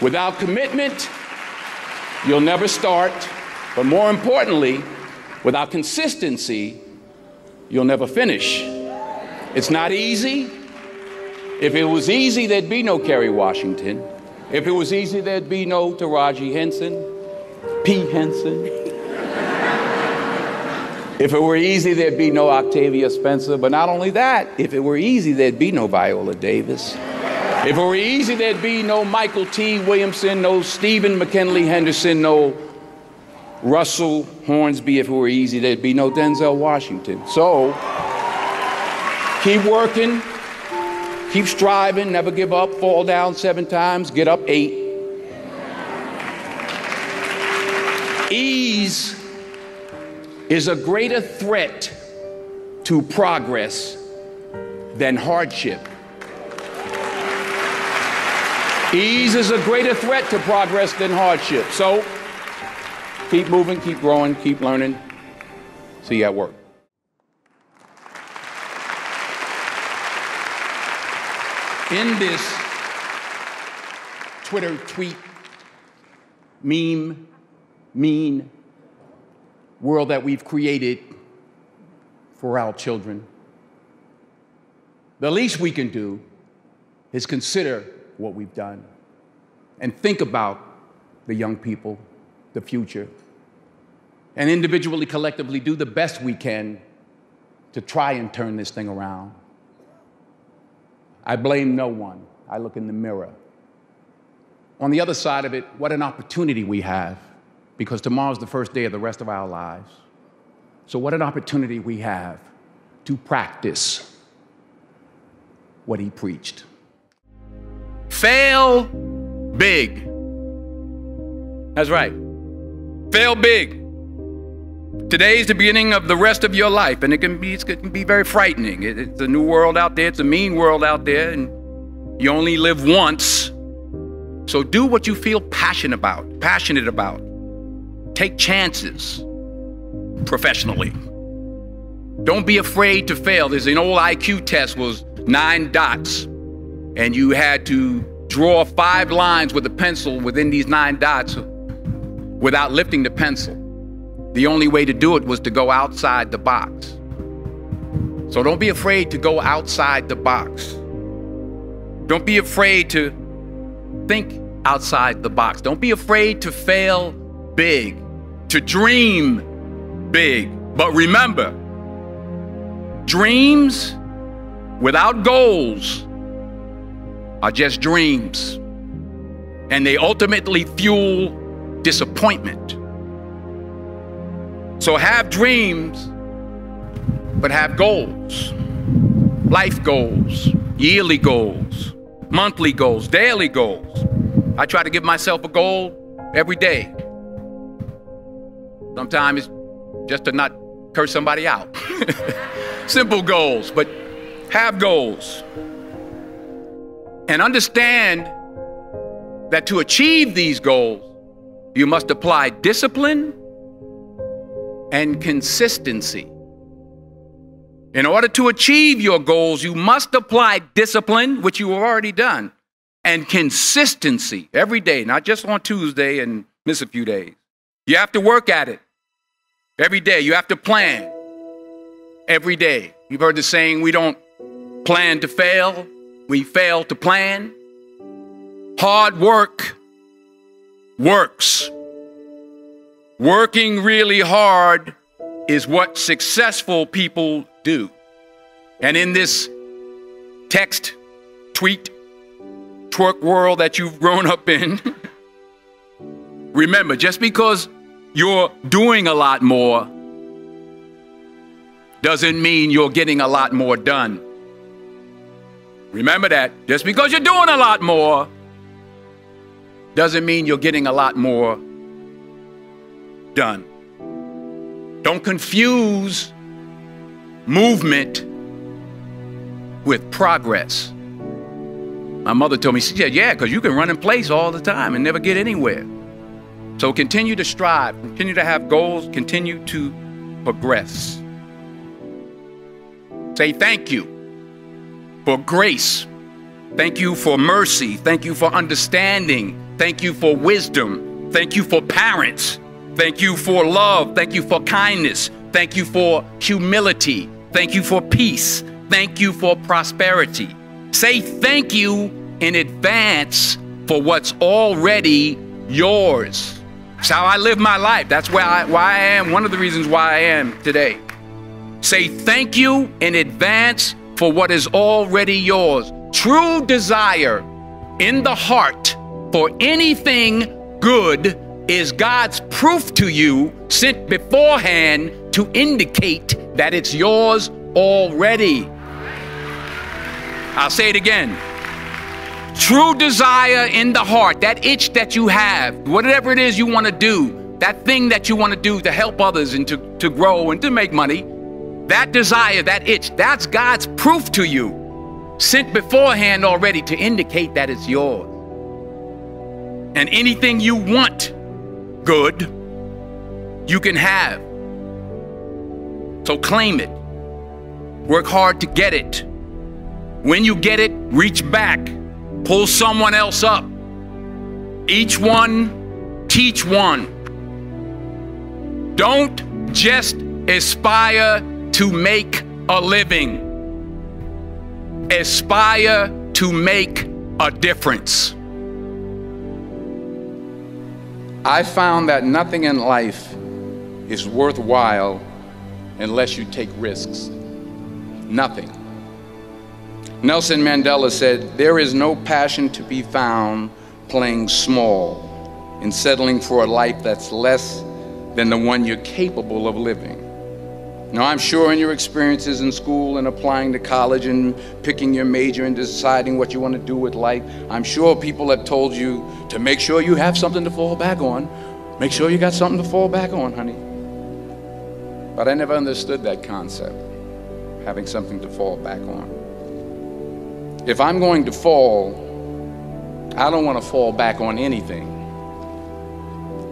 Without commitment, you'll never start. But more importantly, without consistency, you'll never finish. It's not easy. If it was easy, there'd be no Kerry Washington. If it was easy, there'd be no Taraji Henson, P. Henson. if it were easy, there'd be no Octavia Spencer. But not only that, if it were easy, there'd be no Viola Davis. If it were easy, there'd be no Mykelti Williamson, no Stephen McKinley Henderson, no Russell Hornsby. If it were easy, there'd be no Denzel Washington. So keep working, keep striving, never give up, fall down seven times, get up eight. Ease is a greater threat to progress than hardship. Ease is a greater threat to progress than hardship. So keep moving, keep growing, keep learning. See you at work. In this Twitter tweet, meme, mean world that we've created for our children, the least we can do is consider what we've done and think about the young people, the future, and individually, collectively do the best we can to try and turn this thing around. I blame no one. I look in the mirror. On the other side of it, what an opportunity we have because tomorrow's the first day of the rest of our lives. So, what an opportunity we have to practice what he preached. Fail big. That's right. Fail big. Today is the beginning of the rest of your life, and it can be, it can be very frightening. It, it's a new world out there, it's a mean world out there, and you only live once. So do what you feel passionate about, passionate about. Take chances professionally. Don't be afraid to fail. There's an old IQ test was nine dots, and you had to draw five lines with a pencil within these nine dots without lifting the pencil. The only way to do it was to go outside the box. So don't be afraid to go outside the box. Don't be afraid to think outside the box. Don't be afraid to fail big, to dream big. But remember, dreams without goals are just dreams, and they ultimately fuel disappointment. So have dreams, but have goals life goals, yearly goals, monthly goals, daily goals. I try to give myself a goal every day. Sometimes it's just to not curse somebody out. Simple goals, but have goals. And understand that to achieve these goals, you must apply discipline and consistency. In order to achieve your goals, you must apply discipline, which you have already done, and consistency every day, not just on Tuesday and miss a few days. You have to work at it every day. You have to plan every day. You've heard the saying, we don't plan to fail, we fail to plan. Hard work works. Working really hard is what successful people do. And in this text, tweet, twerk world that you've grown up in, remember, just because you're doing a lot more doesn't mean you're getting a lot more done. Remember that. Just because you're doing a lot more doesn't mean you're getting a lot more done. Don't confuse movement with progress. My mother told me, she said, yeah, because you can run in place all the time and never get anywhere. So continue to strive, continue to have goals, continue to progress. Say thank you for grace. Thank you for mercy. Thank you for understanding. Thank you for wisdom. Thank you for parents. Thank you for love. Thank you for kindness. Thank you for humility. Thank you for peace. Thank you for prosperity. Say thank you in advance for what's already yours. It's how I live my life. That's why I, why I am, one of the reasons why I am today. Say thank you in advance for what is already yours. True desire in the heart for anything good is God's proof to you sent beforehand to indicate that it's yours already. I'll say it again. True desire in the heart, that itch that you have, whatever it is you want to do, that thing that you want to do to help others and to, to grow and to make money, that desire, that itch, that's God's proof to you, sent beforehand already to indicate that it's yours. And anything you want good, you can have. So claim it. Work hard to get it. When you get it, reach back, pull someone else up. Each one, teach one. Don't just aspire to make a living, aspire to make a difference. I found that nothing in life is worthwhile unless you take risks. Nothing. Nelson Mandela said, There is no passion to be found playing small and settling for a life that's less than the one you're capable of living. Now, I'm sure in your experiences in school and applying to college and picking your major and deciding what you want to do with life, I'm sure people have told you to make sure you have something to fall back on. Make sure you got something to fall back on, honey. But I never understood that concept, having something to fall back on. If I'm going to fall, I don't want to fall back on anything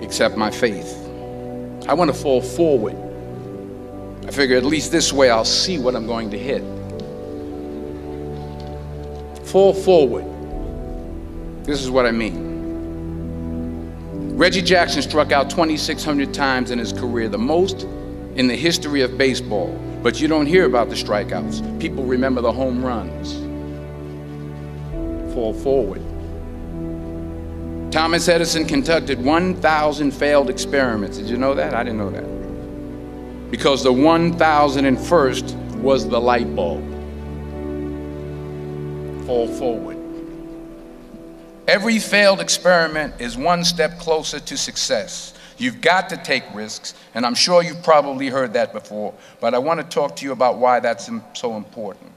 except my faith. I want to fall forward I figure at least this way I'll see what I'm going to hit. Fall forward. This is what I mean. Reggie Jackson struck out 2,600 times in his career, the most in the history of baseball. But you don't hear about the strikeouts. People remember the home runs. Fall forward. Thomas Edison conducted 1,000 failed experiments. Did you know that? I didn't know that because the 1001st was the light bulb. Fall forward. Every failed experiment is one step closer to success. You've got to take risks, and I'm sure you've probably heard that before, but I want to talk to you about why that's so important.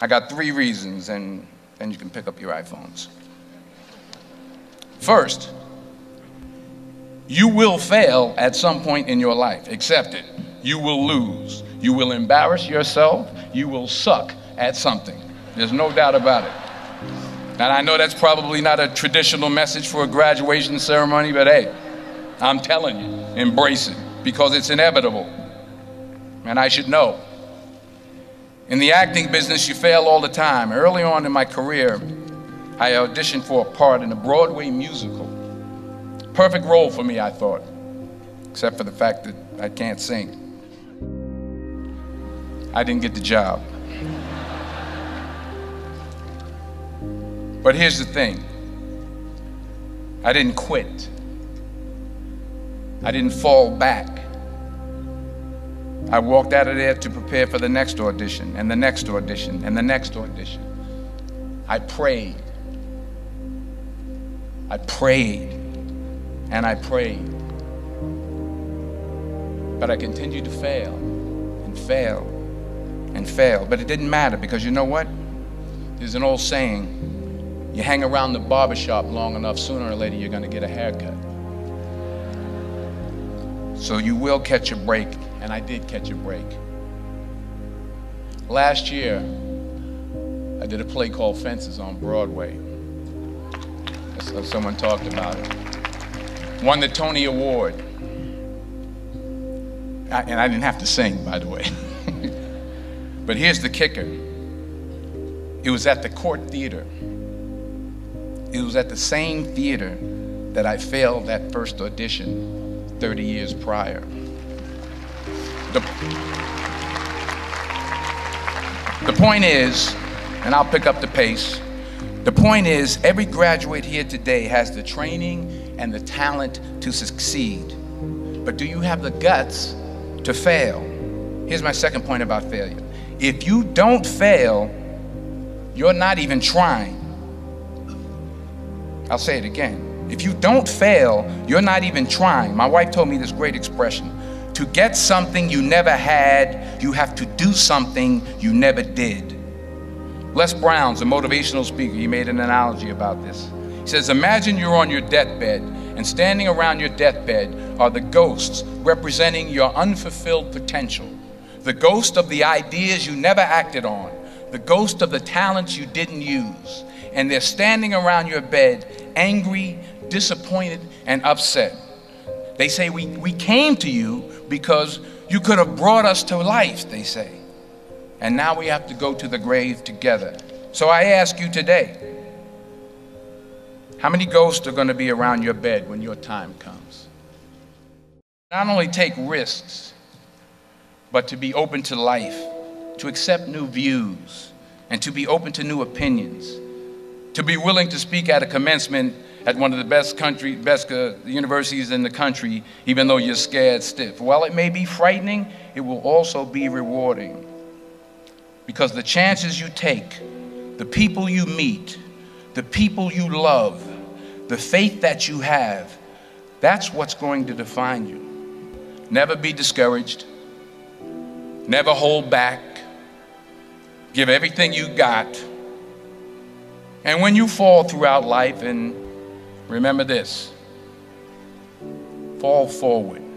I got three reasons, and then you can pick up your iPhones. First, you will fail at some point in your life. Accept it. You will lose. You will embarrass yourself. You will suck at something. There's no doubt about it. And I know that's probably not a traditional message for a graduation ceremony, but hey, I'm telling you, embrace it because it's inevitable. And I should know. In the acting business, you fail all the time. Early on in my career, I auditioned for a part in a Broadway musical perfect role for me, I thought, except for the fact that I can't sing. I didn't get the job. But here's the thing I didn't quit, I didn't fall back. I walked out of there to prepare for the next audition, and the next audition, and the next audition. I prayed. I prayed and I prayed. But I continued to fail and fail and fail. But it didn't matter because you know what? There's an old saying you hang around the barbershop long enough, sooner or later you're going to get a haircut. So you will catch a break, and I did catch a break. Last year, I did a play called Fences on Broadway. Someone talked about it won the Tony Award. I, and I didn't have to sing, by the way. but here's the kicker it was at the Cort Theater. It was at the same theater that I failed that first audition 30 years prior. The, the point is, and I'll pick up the pace, the point is every graduate here today has the training and the talent to succeed. But do you have the guts to fail? Here's my second point about failure. If you don't fail, you're not even trying. I'll say it again. If you don't fail, you're not even trying. My wife told me this great expression to get something you never had, you have to do something you never did. Les Brown's a motivational speaker. He made an analogy about this. He says, Imagine you're on your deathbed, and standing around your deathbed are the ghosts representing your unfulfilled potential, the ghost of the ideas you never acted on, the ghost of the talents you didn't use. And they're standing around your bed, angry, disappointed, and upset. They say, we, we came to you because you could have brought us to life, they say. And now we have to go to the grave together. So I ask you today how many ghosts are going to be around your bed when your time comes? Not only take risks, but to be open to life, to accept new views, and to be open to new opinions, to be willing to speak at a commencement at one of the best country, best uh, universities in the country, even though you're scared stiff. While it may be frightening, it will also be rewarding. Because the chances you take, the people you meet, the people you love, the faith that you have, that's what's going to define you. Never be discouraged. Never hold back. Give everything you got. And when you fall throughout life, and remember this fall forward.